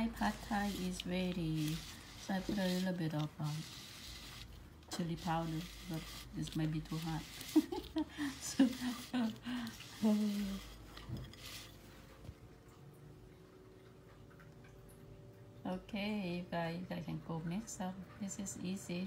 my pad thai is ready. So I put a little bit of um, chili powder, but this might be too hot. so, okay, you guys, I can go next up. This is easy.